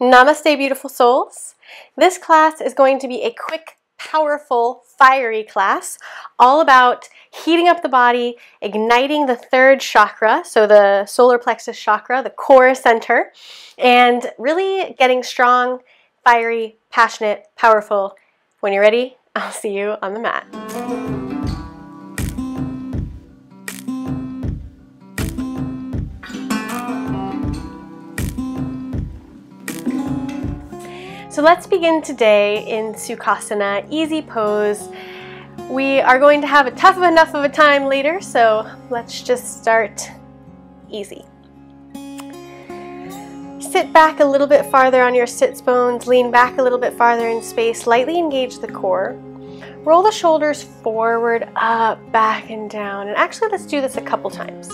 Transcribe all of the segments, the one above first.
Namaste, beautiful souls. This class is going to be a quick, powerful, fiery class all about heating up the body, igniting the third chakra, so the solar plexus chakra, the core center, and really getting strong, fiery, passionate, powerful. When you're ready, I'll see you on the mat. So let's begin today in Sukhasana, easy pose. We are going to have a tough enough of a time later, so let's just start easy. Sit back a little bit farther on your sits bones, lean back a little bit farther in space, lightly engage the core. Roll the shoulders forward, up, back, and down. And actually, let's do this a couple times.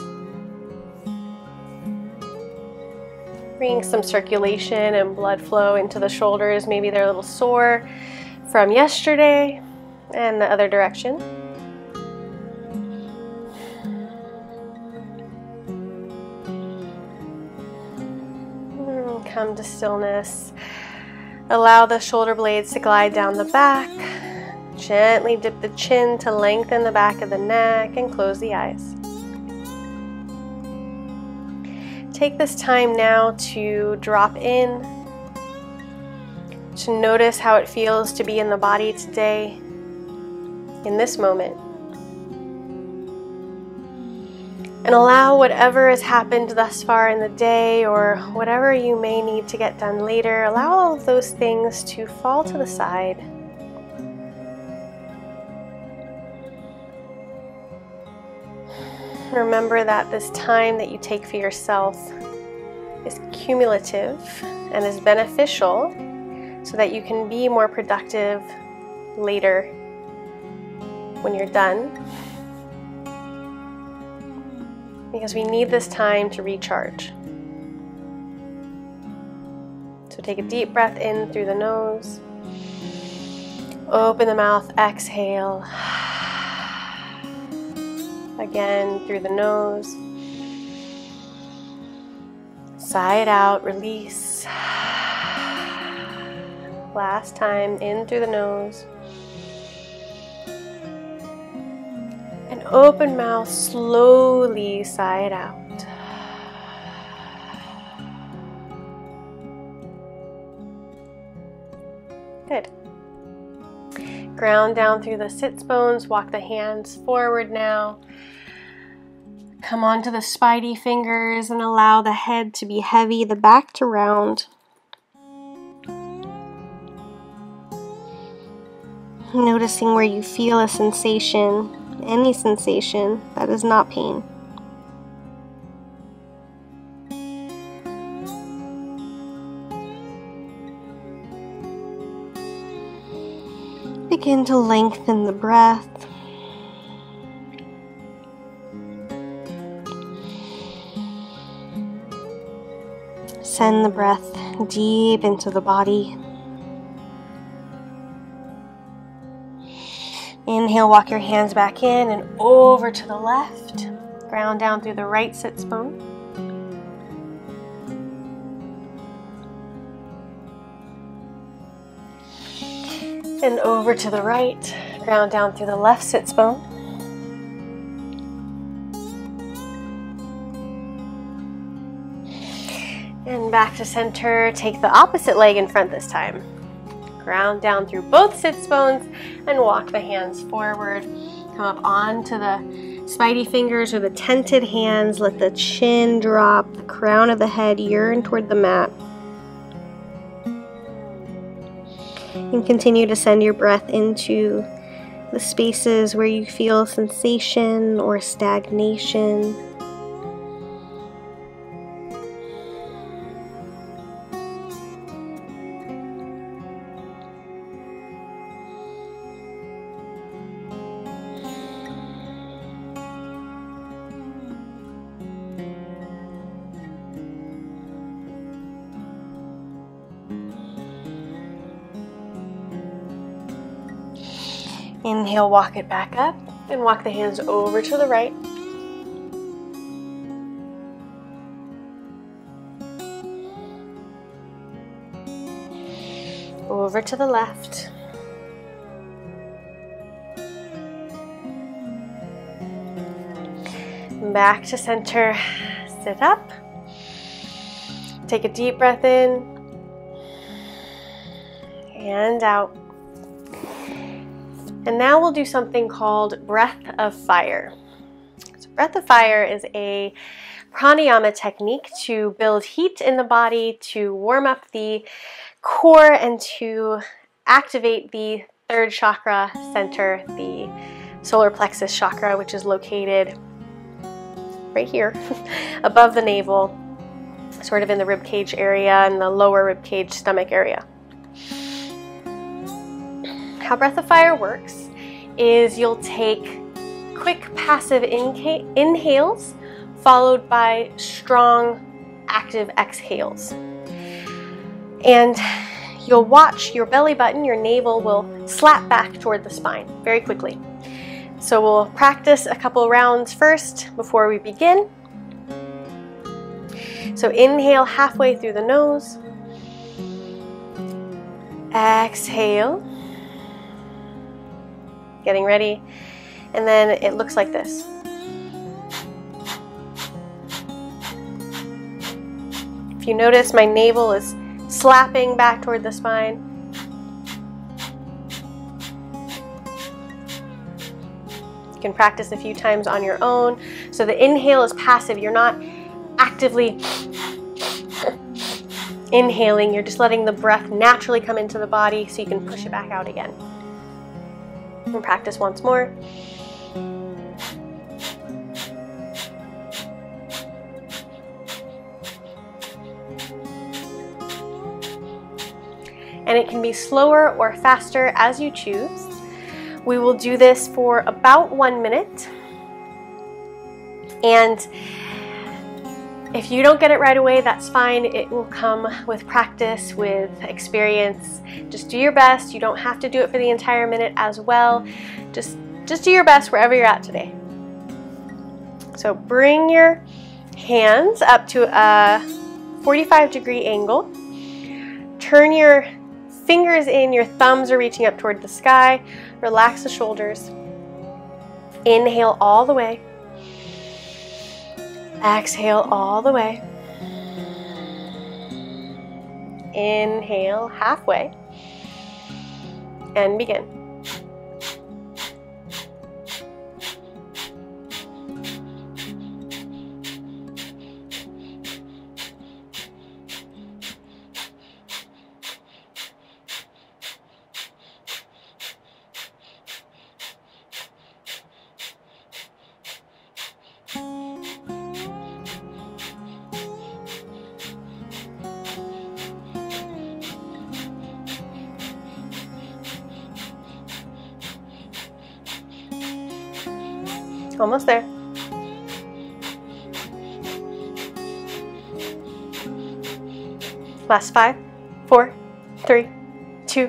Bringing some circulation and blood flow into the shoulders. Maybe they're a little sore from yesterday and the other direction. Hmm, come to stillness. Allow the shoulder blades to glide down the back. Gently dip the chin to lengthen the back of the neck and close the eyes. Take this time now to drop in, to notice how it feels to be in the body today, in this moment. And allow whatever has happened thus far in the day or whatever you may need to get done later, allow all of those things to fall to the side. Remember that this time that you take for yourself is cumulative and is beneficial so that you can be more productive later when you're done. Because we need this time to recharge. So take a deep breath in through the nose. Open the mouth, exhale. Again, through the nose. Sigh it out, release. Last time, in through the nose. And open mouth, slowly sigh it out. Good. Ground down through the sits bones, walk the hands forward now. Come onto the spidey fingers and allow the head to be heavy, the back to round. Noticing where you feel a sensation, any sensation that is not pain. Begin to lengthen the breath. Send the breath deep into the body. Inhale, walk your hands back in and over to the left. Ground down through the right sits bone. And over to the right, ground down through the left sits bone. And back to center, take the opposite leg in front this time. Ground down through both sits bones and walk the hands forward. Come up onto the spidey fingers or the tented hands. Let the chin drop, the crown of the head yearn toward the mat. And continue to send your breath into the spaces where you feel sensation or stagnation. Inhale, walk it back up and walk the hands over to the right. Over to the left. Back to center. Sit up. Take a deep breath in and out. And now we'll do something called breath of fire. So breath of fire is a pranayama technique to build heat in the body, to warm up the core, and to activate the third chakra center, the solar plexus chakra, which is located right here above the navel, sort of in the rib cage area and the lower rib cage stomach area. How Breath of Fire works is you'll take quick passive inhales followed by strong active exhales. And you'll watch your belly button, your navel will slap back toward the spine very quickly. So we'll practice a couple rounds first before we begin. So inhale halfway through the nose. Exhale getting ready. And then it looks like this. If you notice, my navel is slapping back toward the spine. You can practice a few times on your own. So the inhale is passive. You're not actively inhaling. You're just letting the breath naturally come into the body so you can push it back out again and practice once more. And it can be slower or faster as you choose. We will do this for about one minute. And if you don't get it right away, that's fine. It will come with practice, with experience. Just do your best. You don't have to do it for the entire minute as well. Just, just do your best wherever you're at today. So bring your hands up to a 45 degree angle. Turn your fingers in, your thumbs are reaching up toward the sky. Relax the shoulders. Inhale all the way. Exhale all the way. Inhale halfway. And begin. Almost there. Last five, four, three, two,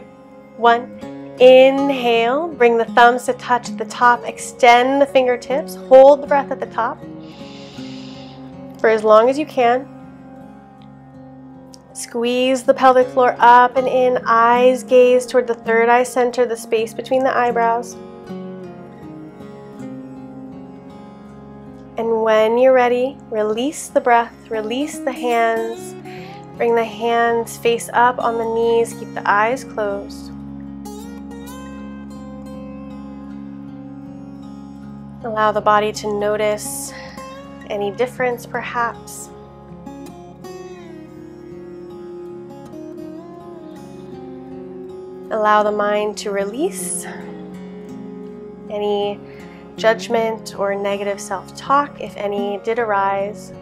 one. Inhale, bring the thumbs to touch the top, extend the fingertips, hold the breath at the top for as long as you can. Squeeze the pelvic floor up and in, eyes gaze toward the third eye center, the space between the eyebrows. When you're ready, release the breath, release the hands. Bring the hands face up on the knees, keep the eyes closed. Allow the body to notice any difference perhaps. Allow the mind to release any judgment or negative self talk, if any did arise.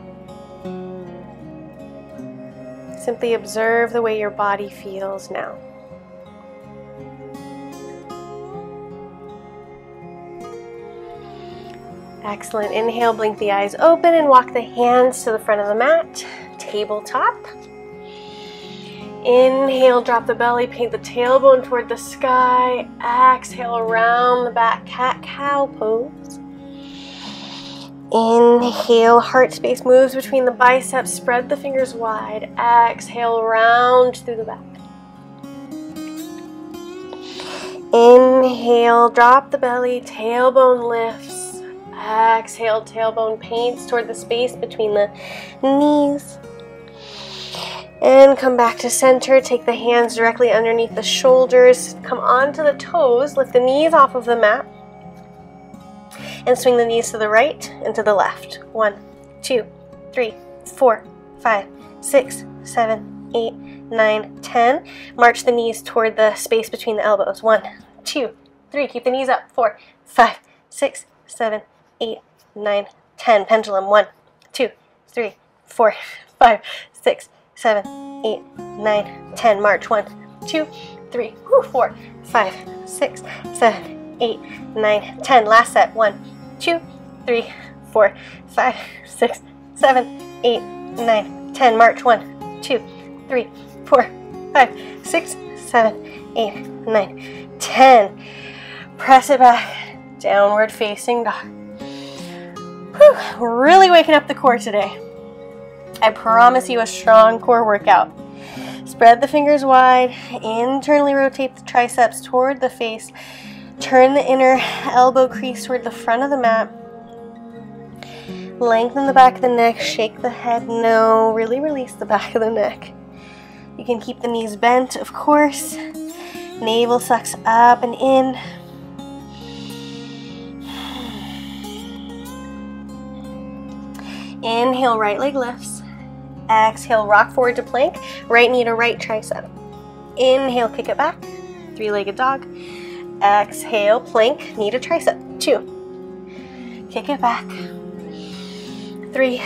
Simply observe the way your body feels now. Excellent. Inhale, blink the eyes open and walk the hands to the front of the mat, tabletop. Inhale, drop the belly, paint the tailbone toward the sky. Exhale, around the back, cat cow pose. Inhale, heart space moves between the biceps, spread the fingers wide. Exhale, round through the back. Inhale, drop the belly, tailbone lifts. Exhale, tailbone paints toward the space between the knees. And come back to center. Take the hands directly underneath the shoulders. Come onto the toes. Lift the knees off of the mat. And swing the knees to the right and to the left. One, two, three, four, five, six, seven, eight, nine, ten. March the knees toward the space between the elbows. One, two, three. Keep the knees up. Four, five, six, seven, eight, nine, ten. Pendulum. One, two, three, four, five, six, seven, eight, nine, ten. March. One, two, three, four, five, six, seven, eight, nine, ten. Last set. One, two, three, four, five, six, seven, eight, nine, ten. March. One, two, three, four, five, six, seven, eight, nine, 10. Press it back, downward facing dog. Whew, really waking up the core today. I promise you a strong core workout. Spread the fingers wide, internally rotate the triceps toward the face. Turn the inner elbow crease toward the front of the mat. Lengthen the back of the neck, shake the head no, really release the back of the neck. You can keep the knees bent, of course. Navel sucks up and in. Inhale, right leg lifts. Exhale, rock forward to plank. Right knee to right tricep. Inhale, kick it back. Three-legged dog. Exhale, plank, knee to tricep. Two. Kick it back. Three.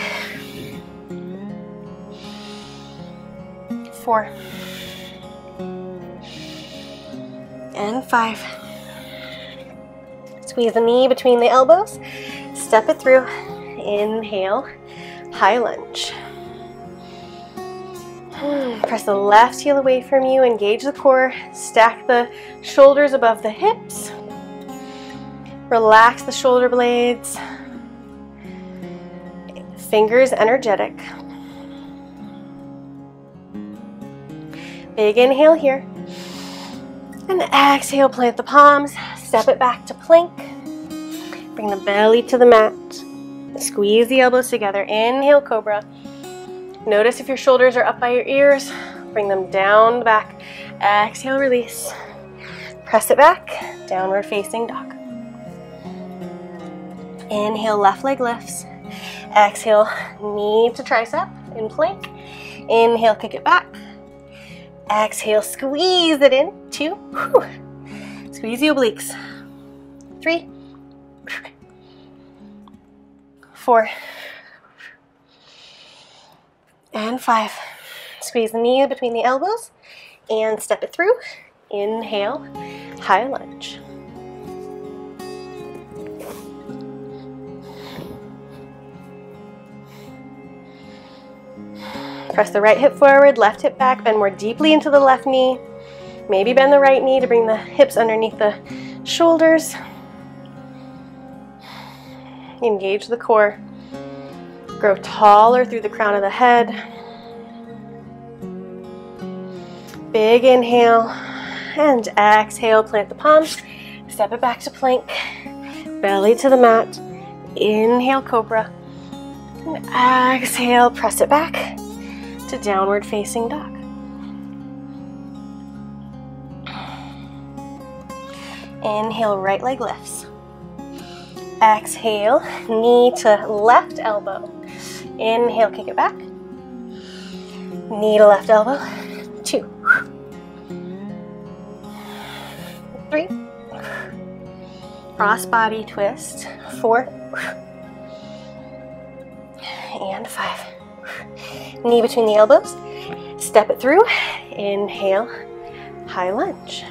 Four and five. Squeeze the knee between the elbows. Step it through. Inhale, high lunge. Press the left heel away from you, engage the core, stack the shoulders above the hips. Relax the shoulder blades. Fingers energetic. Big inhale here. And exhale, plant the palms, step it back to plank. Bring the belly to the mat. Squeeze the elbows together. Inhale, cobra. Notice if your shoulders are up by your ears. Bring them down back. Exhale, release. Press it back. Downward facing dog. Inhale, left leg lifts. Exhale, knee to tricep in plank. Inhale, kick it back. Exhale, squeeze it in. Two. Whew. Squeeze the obliques. Three. Four. And five. Squeeze the knee between the elbows and step it through. Inhale, high lunge. Press the right hip forward, left hip back, bend more deeply into the left knee. Maybe bend the right knee to bring the hips underneath the shoulders. Engage the core. Grow taller through the crown of the head. Big inhale and exhale. Plant the palms. Step it back to plank. Belly to the mat. Inhale, cobra. And exhale, press it back to downward facing dog. Inhale, right leg lifts. Exhale, knee to left elbow. Inhale, kick it back. Knee to left elbow. Two. Three. Cross body twist. Four. And five knee between the elbows. Step it through. Inhale, high lunge.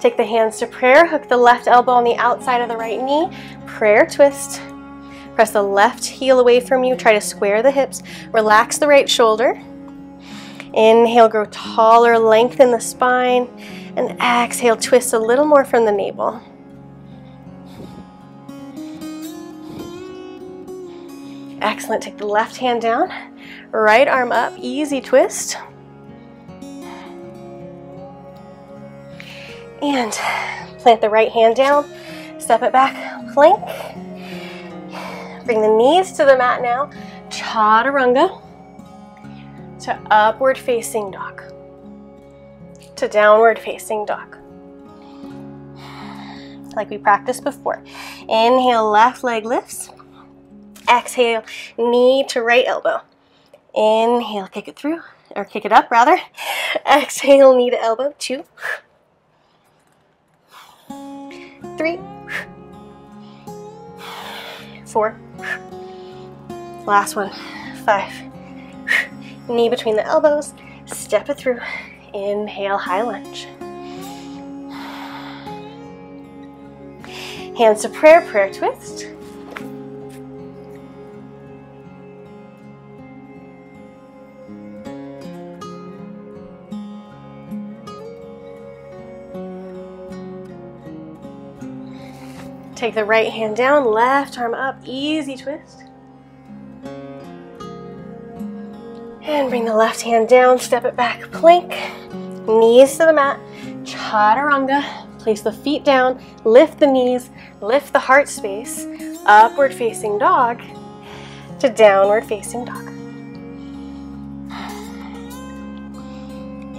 Take the hands to prayer. Hook the left elbow on the outside of the right knee. Prayer twist. Press the left heel away from you. Try to square the hips. Relax the right shoulder. Inhale, grow taller, lengthen the spine. And exhale, twist a little more from the navel. Excellent. Take the left hand down, right arm up, easy twist. And plant the right hand down, step it back, plank. Bring the knees to the mat now, chaturanga to upward facing dog, to downward facing dog. Like we practiced before. Inhale, left leg lifts. Exhale, knee to right elbow. Inhale, kick it through, or kick it up rather. Exhale, knee to elbow, two, three, four, last one, five, knee between the elbows, step it through, inhale, high lunge. Hands to prayer, prayer twist. Take the right hand down, left arm up, easy twist. And bring the left hand down, step it back, plank, knees to the mat, chaturanga. Place the feet down, lift the knees, lift the heart space, upward facing dog to downward facing dog.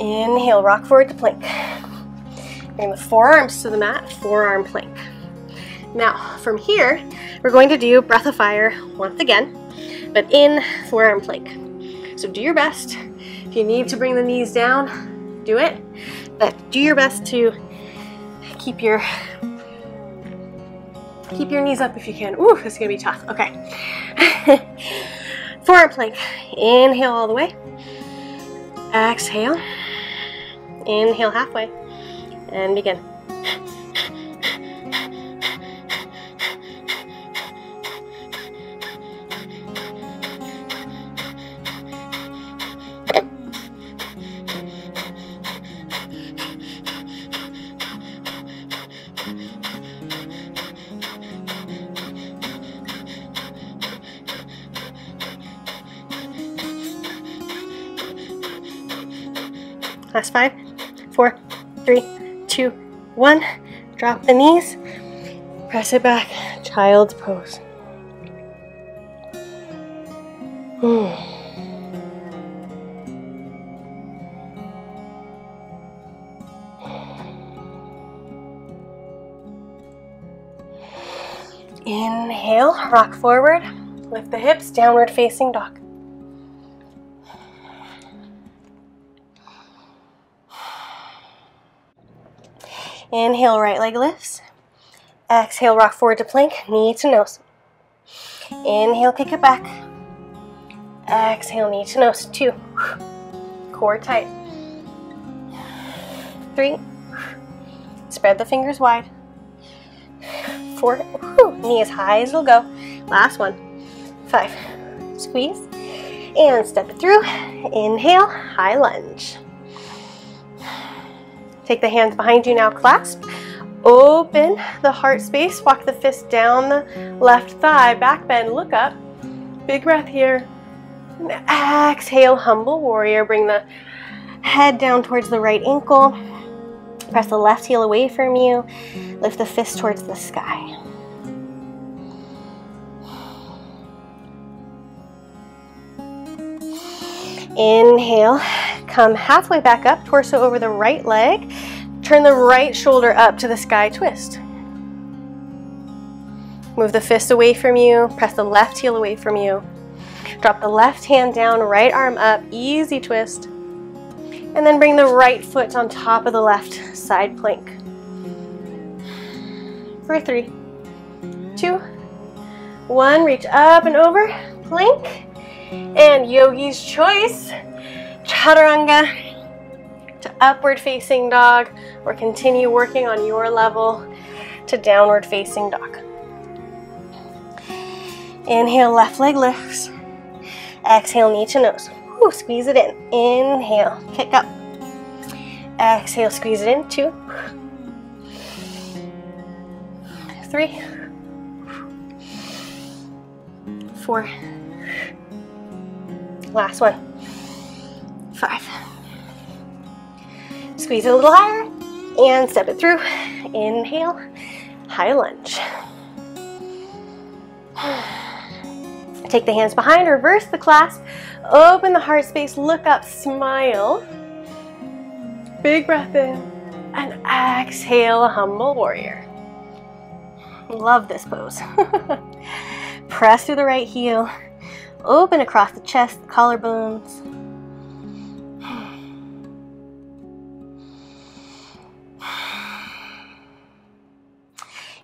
Inhale, rock forward to plank. Bring the forearms to the mat, forearm plank. Now, from here, we're going to do breath of fire once again, but in forearm plank. So do your best. If you need to bring the knees down, do it. But do your best to keep your keep your knees up if you can. Ooh, this is gonna be tough. Okay. forearm plank. Inhale all the way. Exhale. Inhale halfway. And begin. One. Drop the knees. Press it back. Child's pose. Hmm. Inhale, rock forward, lift the hips, downward facing dog. Inhale, right leg lifts. Exhale, rock forward to plank, knee to nose. Inhale, kick it back. Exhale, knee to nose. Two. Core tight. Three. Spread the fingers wide. Four. Knee as high as it'll go. Last one. Five. Squeeze. And step it through. Inhale, high lunge. Take the hands behind you now, clasp. Open the heart space, walk the fist down the left thigh, back bend, look up. Big breath here. And exhale, humble warrior. Bring the head down towards the right ankle. Press the left heel away from you. Lift the fist towards the sky. Inhale, come halfway back up, torso over the right leg. Turn the right shoulder up to the sky twist. Move the fist away from you, press the left heel away from you. Drop the left hand down, right arm up, easy twist. And then bring the right foot on top of the left side plank. For three, two, one, reach up and over, plank. And yogi's choice, chaturanga to upward facing dog or continue working on your level to downward facing dog. Inhale, left leg lifts. Exhale, knee to nose. Whew, squeeze it in. Inhale, kick up. Exhale, squeeze it in. Two, three, four, Last one. Five. Squeeze it a little higher. And step it through. Inhale, high lunge. Take the hands behind, reverse the clasp, open the heart space, look up, smile. Big breath in, and exhale, humble warrior. Love this pose. Press through the right heel, open across the chest, collarbones.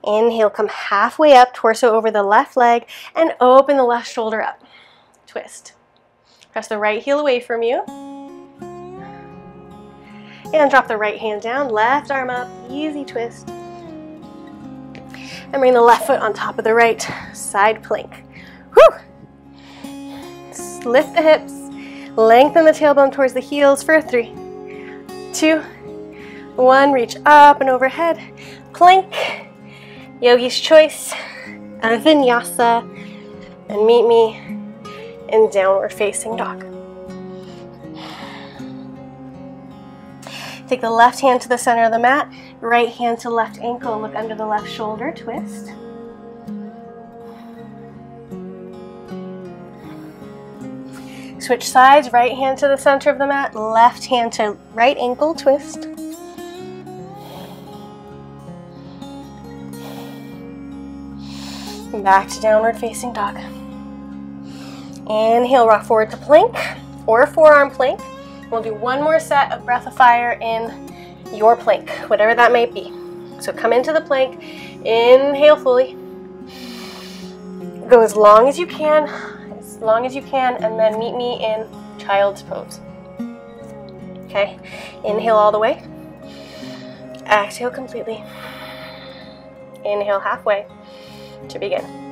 Inhale, come halfway up, torso over the left leg, and open the left shoulder up. Twist. Press the right heel away from you. And drop the right hand down, left arm up, easy twist. And bring the left foot on top of the right, side plank. Whew! Lift the hips, lengthen the tailbone towards the heels for three, two, one. Reach up and overhead, plank, Yogi's Choice, a Vinyasa, and meet me in Downward Facing Dog. Take the left hand to the center of the mat, right hand to left ankle, look under the left shoulder, twist. Switch sides, right hand to the center of the mat, left hand to right ankle, twist. Back to downward facing dog. Inhale, rock forward to plank or forearm plank. We'll do one more set of breath of fire in your plank, whatever that may be. So come into the plank, inhale fully. Go as long as you can, as long as you can, and then meet me in child's pose. Okay, inhale all the way. Exhale completely. Inhale halfway to begin.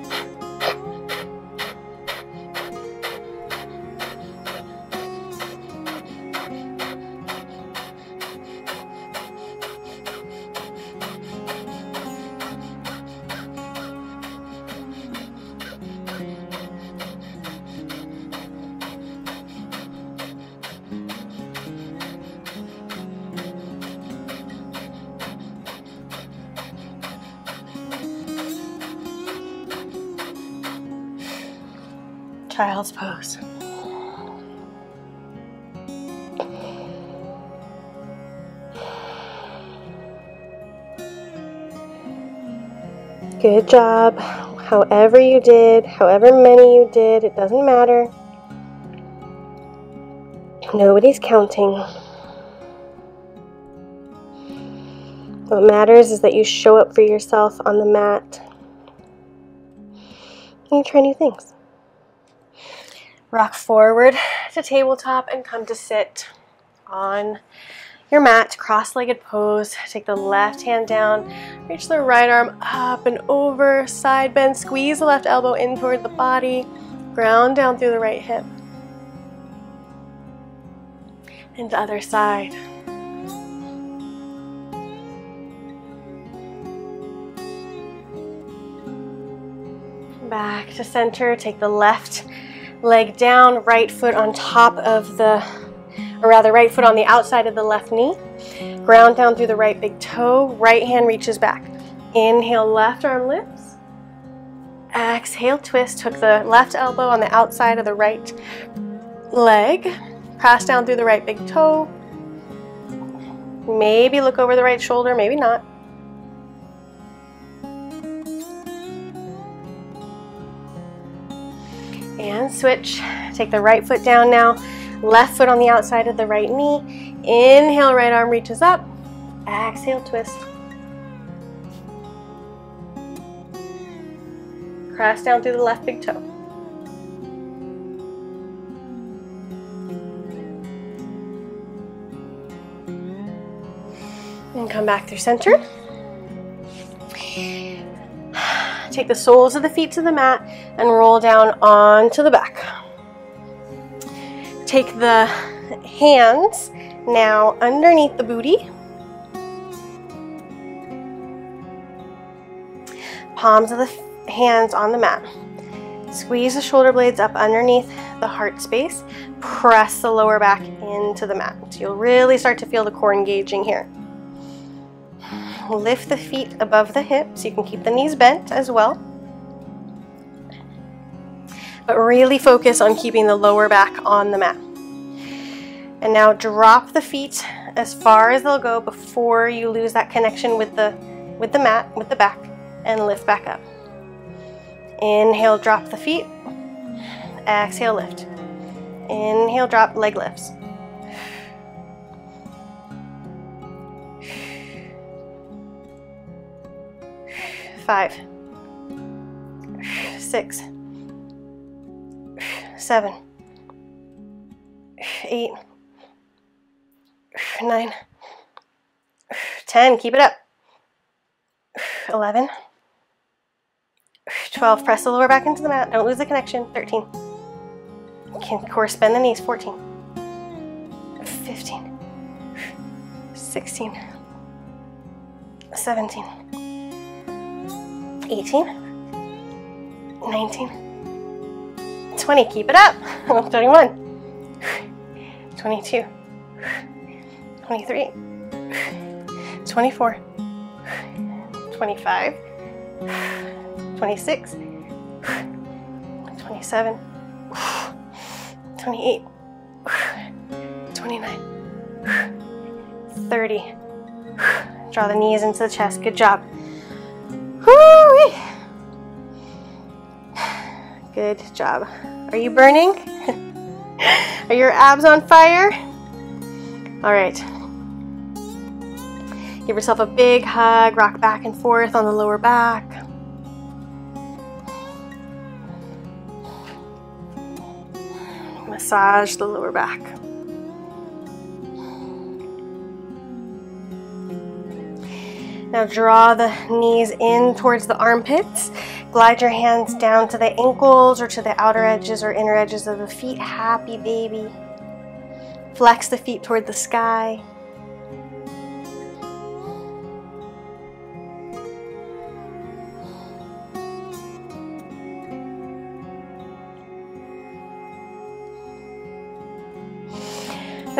Good job. However you did, however many you did, it doesn't matter. Nobody's counting. What matters is that you show up for yourself on the mat and you try new things. Rock forward to tabletop and come to sit on your mat, cross-legged pose. Take the left hand down, reach the right arm up and over, side bend, squeeze the left elbow in toward the body, ground down through the right hip. And the other side. Back to center, take the left leg down, right foot on top of the, or rather right foot on the outside of the left knee. Ground down through the right big toe, right hand reaches back. Inhale, left arm lifts. Exhale, twist, hook the left elbow on the outside of the right leg. Pass down through the right big toe. Maybe look over the right shoulder, maybe not. And switch. Take the right foot down now. Left foot on the outside of the right knee. Inhale, right arm reaches up. Exhale, twist. Cross down through the left big toe. And come back through center. Take the soles of the feet to the mat and roll down onto the back. Take the hands now underneath the booty. Palms of the hands on the mat. Squeeze the shoulder blades up underneath the heart space. Press the lower back into the mat. So you'll really start to feel the core engaging here. lift the feet above the hips. You can keep the knees bent as well. But really focus on keeping the lower back on the mat. And now drop the feet as far as they'll go before you lose that connection with the with the mat, with the back, and lift back up. Inhale, drop the feet. Exhale, lift. Inhale, drop, leg lifts. Five, six, seven, eight, nine, ten. Keep it up. 11, 12, press the lower back into the mat, don't lose the connection, 13, can of course bend the knees, 14, 15, 16, 17, 18, 19, 20, keep it up, 21, 22, 23, 24, 25, 26, 27, 28, 29, 30. Draw the knees into the chest. Good job. Good job. Are you burning? Are your abs on fire? All right. Give yourself a big hug, rock back and forth on the lower back. Massage the lower back. Now draw the knees in towards the armpits. Glide your hands down to the ankles or to the outer edges or inner edges of the feet. Happy baby. Flex the feet toward the sky.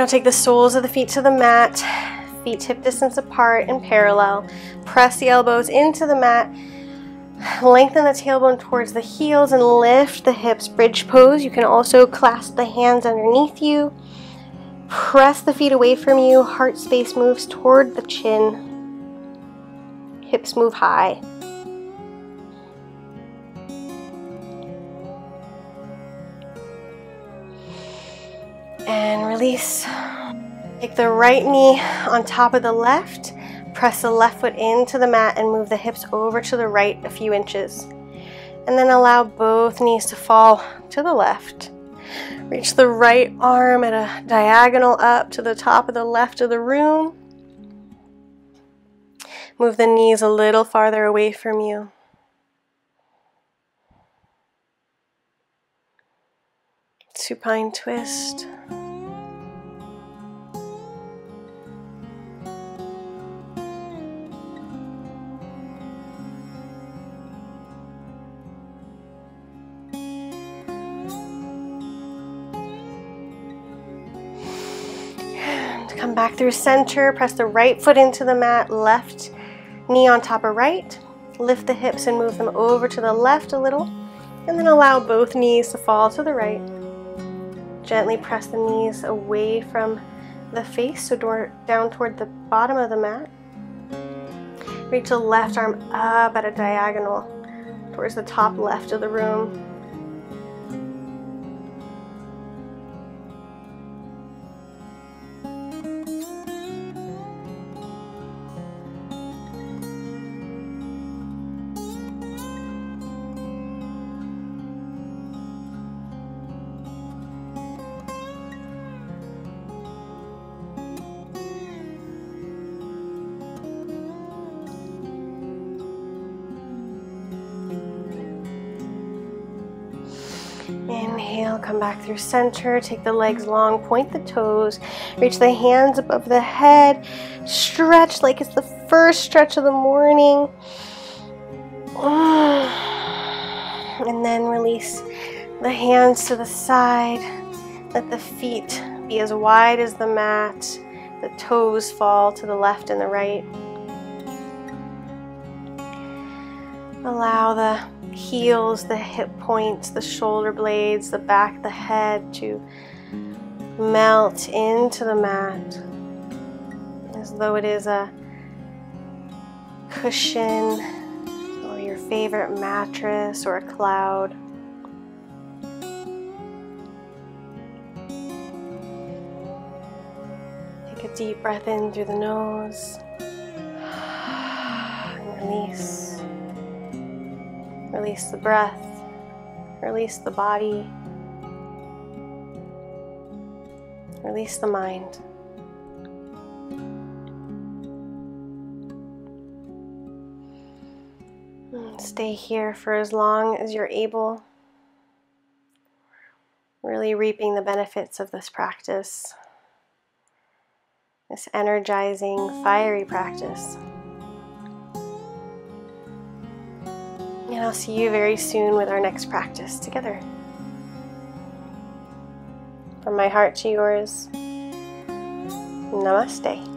Take the soles of the feet to the mat, feet hip distance apart and parallel. Press the elbows into the mat. Lengthen the tailbone towards the heels and lift the hips. Bridge pose. You can also clasp the hands underneath you. Press the feet away from you. Heart space moves toward the chin. Hips move high. and release. Take the right knee on top of the left, press the left foot into the mat and move the hips over to the right a few inches. And then allow both knees to fall to the left. Reach the right arm at a diagonal up to the top of the left of the room. Move the knees a little farther away from you. Supine twist. Back through center, press the right foot into the mat, left knee on top of right. Lift the hips and move them over to the left a little, and then allow both knees to fall to the right. Gently press the knees away from the face, so down toward the bottom of the mat. Reach the left arm up at a diagonal towards the top left of the room. Back through center. Take the legs long, point the toes. Reach the hands above the head. Stretch like it's the first stretch of the morning. And then release the hands to the side. Let the feet be as wide as the mat. The toes fall to the left and the right. Allow the heels, the hip points, the shoulder blades, the back, the head to melt into the mat as though it is a cushion or your favorite mattress or a cloud. Take a deep breath in through the nose and release. Release the breath, release the body, release the mind. Mm, stay here for as long as you're able. Really reaping the benefits of this practice, this energizing, fiery practice. And I'll see you very soon with our next practice together. From my heart to yours, namaste.